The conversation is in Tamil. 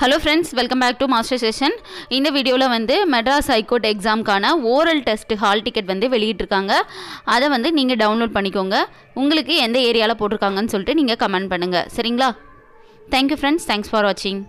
Hello friends welcome back to master session இந்த வீடியோவில் வந்து மெட்ராஸ் ஹைகோர்ட் எக்ஸாம்க்கான ஓரல் டெஸ்ட் ஹால் டிக்கெட் வந்து வெளியிட்டிருக்காங்க. அதை வந்து நீங்கள் டவுன்லோட் பண்ணிக்கோங்க. உங்களுக்கு எந்த ஏரியாவில் போட்டிருக்காங்கன்னு சொல்லிட்டு நீங்கள் கமெண்ட் பண்ணுங்கள் சரிங்களா? தேங்க்யூ ஃப்ரெண்ட்ஸ் தேங்க்ஸ் ஃபார் வாட்சிங்